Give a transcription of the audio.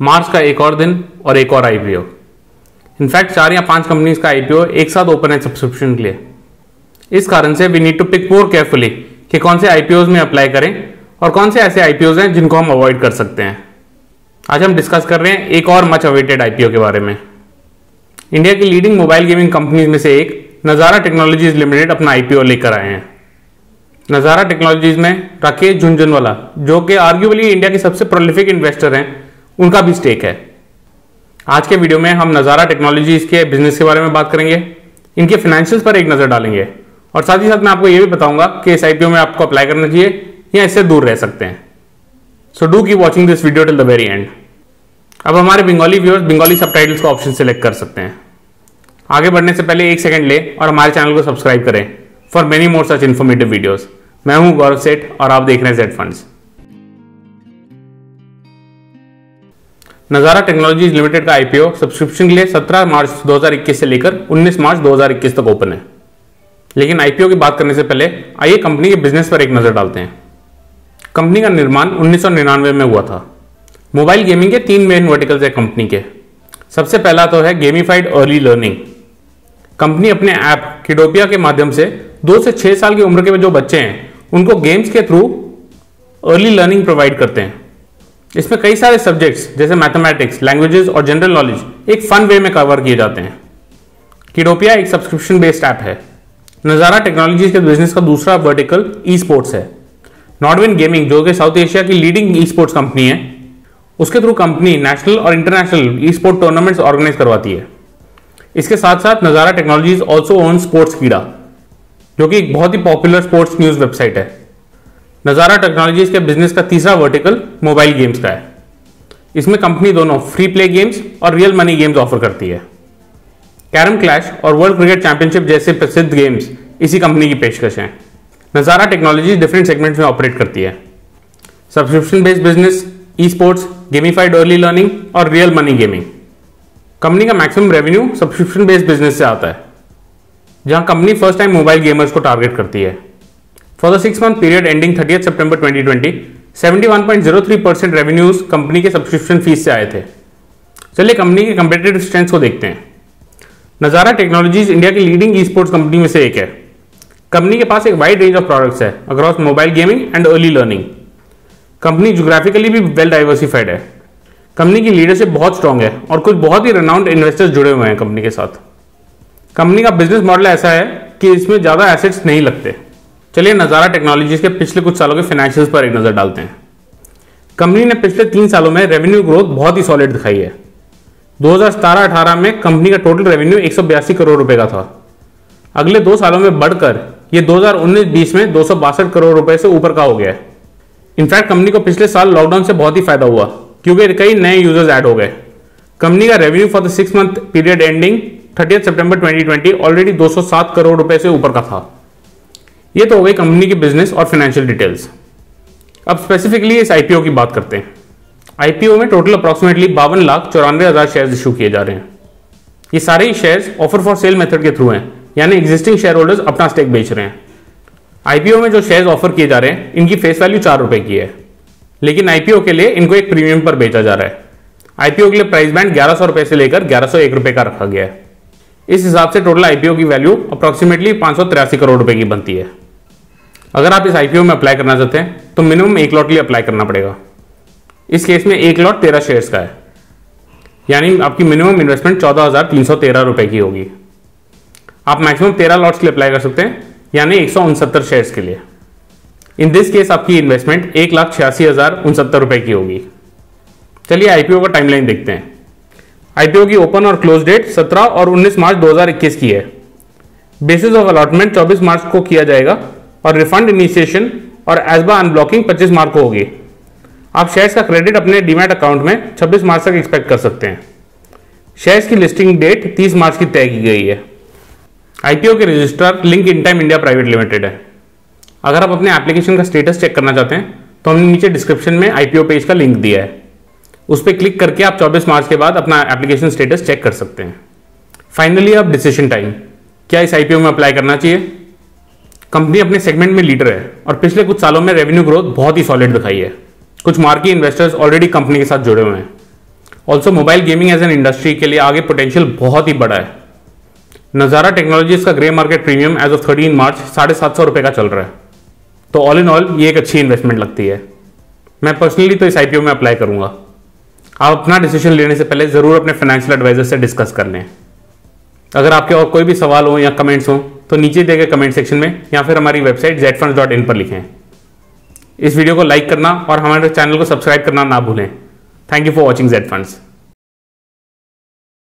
मार्च का एक और दिन और एक और आईपीओ इनफैक्ट चार या पाँच कंपनीज़ का आईपीओ एक साथ ओपन है सब्सक्रिप्शन के लिए. इस कारण से we need to pick more carefully कि कौन से आईपीओ में अप्लाई करें और कौन से ऐसे आईपीओ हैं जिनको हम अवॉइड कर सकते हैं. आज हम डिस्कस कर रहे हैं एक और मच अवेटेड आईपीओ के बारे में. इंडिया की लीडिंग मोबाइल गेमिंग कंपनीज़ में से एक नज़ारा टेक्नोलॉजीज़ लिमिटेड अपना आईपीओ लेकर आए हैं. नज़ारा टेक्नोलॉजीज़ में राकेश झुंझुनवाला, जो कि आर्ग्यूबली इंडिया के सबसे प्रोलिफिक इन्वेस्टर हैं उनका भी स्टेक है। आज के वीडियो में हम नज़ारा टेक्नोलॉजीज़ के बिज़नेस के बारे में बात करेंगे, इनके फाइनेंशियल्स पर एक नज़र डालेंगे और साथ ही साथ मैं आपको यह भी बताऊँगा कि इस आईपीओ में आपको अप्लाई करना चाहिए या इससे दूर रह सकते हैं। So do keep watching this video till the very end अब हमारे बंगाली व्यूअर्स बंगाली सब का ऑप्शन सेलेक्ट कर सकते हैं। आगे बढ़ने से पहले एक सेकंड ले और हमारे चैनल को सब्सक्राइब करें for many more such informative videos मैं हूँ गौरव सेठ और आप देख रहे हैं Z funds Nazara technologies limited का आईपीओ सब्सक्रिप्शन के लिए 17 मार्च 2021 से लेकर 19 मार्च 2021 तक ओपन है। लेकिन आईपीओ की बात करने से पहले आइए कंपनी के बिज़नेस पर एक नज़र डालते हैं। कंपनी का निर्माण उन्नीस सौ निन्यानवे में हुआ था। मोबाइल गेमिंग के तीन मेन वर्टिकल्स है कंपनी के। सबसे पहला तो है गेमिफाइड अर्ली लर्निंग कंपनी अपने ऐप किडोपिया के माध्यम से दो से छह साल की उम्र के जो बच्चे हैं, उनको गेम्स के थ्रू अर्ली लर्निंग प्रोवाइड करते हैं। इसमें कई सारे सब्जेक्ट्स जैसे मैथमेटिक्स लैंग्वेजेस और जनरल नॉलेज एक फन वे में कवर किए जाते हैं। किडोपिया एक सब्सक्रिप्शन बेस्ड ऐप है। नज़ारा टेक्नोलॉजीज़ के बिज़नेस का दूसरा वर्टिकल ई स्पोर्ट्स है। नॉर्डविन गेमिंग जो कि साउथ एशिया की लीडिंग ई स्पोर्ट्स कंपनी है, उसके थ्रू कंपनी नेशनल और इंटरनेशनल ई स्पोर्ट टूर्नामेंट्स ऑर्गेनाइज करवाती है। इसके साथ साथ नज़ारा टेक्नोलॉजीज़ ऑल्सो ओन स्पोर्ट्स कीड़ा जो कि एक बहुत ही पॉपुलर स्पोर्ट्स न्यूज़ वेबसाइट है। नज़ारा टेक्नोलॉजीज़ के बिज़नेस का तीसरा वर्टिकल मोबाइल गेम्स का है। इसमें कंपनी दोनों फ्री प्ले गेम्स और रियल मनी गेम्स ऑफ़र करती है। कैरम क्लैश और वर्ल्ड क्रिकेट चैंपियनशिप जैसे प्रसिद्ध गेम्स इसी कंपनी की पेशकश हैं। नज़ारा टेक्नोलॉजी डिफरेंट सेगमेंट्स में ऑपरेट करती है। Subscription based business esports gamified early learning और रियल मनी गेमिंग कंपनी का maximum revenue subscription based business से आता है, जहाँ company first time mobile gamers को टारगेट करती है। For the six month period ending thirty September 2020 71.03 percent revenues company के सब्सक्रिप्शन फ़ीस से आए थे। चलिए कंपनी के कंपेटेटिव स्ट्रेंथ को देखते हैं। नज़ारा टेक्नोलॉजीज़ इंडिया की लीडिंग ई स्पोर्ट्स कंपनी में से एक है। कंपनी के पास एक वाइड रेंज ऑफ़ प्रोडक्ट्स है across mobile gaming and early learning company geographically भी वेल डाइवर्सिफाइड है। कंपनी की लीडरशिप बहुत स्ट्रांग है और कुछ बहुत ही रनाउंड इन्वेस्टर्स जुड़े हुए हैं कंपनी के साथ। कंपनी का बिज़नेस मॉडल ऐसा है कि इसमें ज़्यादा एसेट्स नहीं लगते। चलिए नज़ारा टेक्नोलॉजीज़ के पिछले कुछ सालों के फाइनेंशियल्स पर एक नज़र डालते हैं। कंपनी ने पिछले तीन सालों में रेवेन्यू ग्रोथ बहुत ही सॉलिड दिखाई है। 2017-18 में कंपनी का टोटल रेवेन्यू एक सौ बयासी करोड़ रुपए का था। अगले दो सालों में बढ़कर ये 2019-20 में दो सौ बासठ करोड़ रुपए से ऊपर का हो गया है। इनफैक्ट कंपनी को पिछले साल लॉकडाउन से बहुत ही फ़ायदा हुआ, क्योंकि कई नए यूज़र्स ऐड हो गए। कंपनी का revenue for the six month period ending thirty September 2020 already 207 crore रुपए से ऊपर का था। ये तो हो गई कंपनी की बिज़नेस और फाइनेंशियल डिटेल्स अब स्पेसिफिकली इस आईपीओ की बात करते हैं. आईपीओ में टोटल अप्रॉक्सीमेटली बावन लाख चौरानवे हज़ार शेयर इशू किए जा रहे हैं. ये सारे ही shares offer for sale method के थ्रू हैं, यानी एग्जिस्टिंग शेयर होल्डर्स अपना स्टेक बेच रहे हैं. आईपीओ में जो शेयर्स ऑफ़र किए जा रहे हैं, इनकी फेस वैल्यू चार रुपए की है. लेकिन आईपीओ के लिए इनको एक प्रीमियम पर बेचा जा रहा है. आईपीओ के लिए प्राइस बैंड ग्यारह सौ रुपए से लेकर ग्यारह सौ एक रुपए का रखा गया है. इस हिसाब से टोटल आईपीओ की वैल्यू अप्रॉक्सीमेटली पाँच सौ तिरासी करोड़ रुपए की बनती है. अगर आप इस आईपीओ में अप्लाई करना चाहते हैं तो मिनिमम एक लॉट के लिए अप्लाई करना पड़ेगा। इस केस में एक लॉट तेरह शेयर्स का है। यानी आपकी मिनिमम इन्वेस्टमेंट चौदह हज़ार तीन सौ तेरह रुपए की होगी। आप मैक्सिमम तेरह लॉट्स के लिए अप्लाई कर सकते हैं, यानी एक सौ उनसत्तर शेयर्स के लिए। इन दिस केस आपकी इन्वेस्टमेंट एक लाख छियासी हज़ार उनसत्तर रुपए की होगी। चलिए आईपीओ का टाइमलाइन देखते हैं। आईपीओ की ओपन और क्लोज डेट 17 और 19 मार्च 2021 की है। बेसिस ऑफ़ अलॉटमेंट 24 मार्च को किया जाएगा। और रिफंड इनिशिएशन और एजबा अनब्लॉकिंग 25 मार्च को होगी। आप शेयर्स का क्रेडिट अपने डीमैट अकाउंट में 26 मार्च तक एक्सपेक्ट कर सकते हैं। शेयर्स की लिस्टिंग डेट 30 मार्च की तय की गई है। आईपीओ के registrar Link Intime India private limited है। अगर आप अपने एप्लीकेशन का स्टेटस चेक करना चाहते हैं तो हमने नीचे डिस्क्रिप्शन में आईपीओ पेज का लिंक दिया है। उस पर क्लिक करके आप 24 मार्च के बाद अपना एप्लीकेशन स्टेटस चेक कर सकते हैं। फाइनली अब डिसीज़न टाइम क्या इस आईपीओ में अप्लाई करना चाहिए? कंपनी अपने सेगमेंट में लीडर है और पिछले कुछ सालों में रेवेन्यू ग्रोथ बहुत ही सॉलिड दिखाई है। कुछ मार्की इन्वेस्टर्स ऑलरेडी कंपनी के साथ जुड़े हुए हैं। Also mobile gaming as an industry के लिए आगे पोटेंशियल बहुत ही बड़ा है। नज़ारा टेक्नोलॉजीज़ का grey market premium as of thirteen March साढ़े सात सौ रुपये का चल रहा है। तो ऑल इन ऑल ये एक अच्छी इन्वेस्टमेंट लगती है। मैं पर्सनली तो इस आईपीओ में अप्लाई करूँगा। आप अपना डिसीज़न लेने से पहले ज़रूर अपने फाइनेंशियल एडवाइजर से डिस्कस कर लें। अगर आपके और कोई भी सवाल हो या कमेंट्स हो तो नीचे दिए गए कमेंट सेक्शन में या फिर हमारी वेबसाइट जेड पर लिखें। इस वीडियो को लाइक करना और हमारे चैनल को सब्सक्राइब करना ना भूलें। Thank you for watching Z funds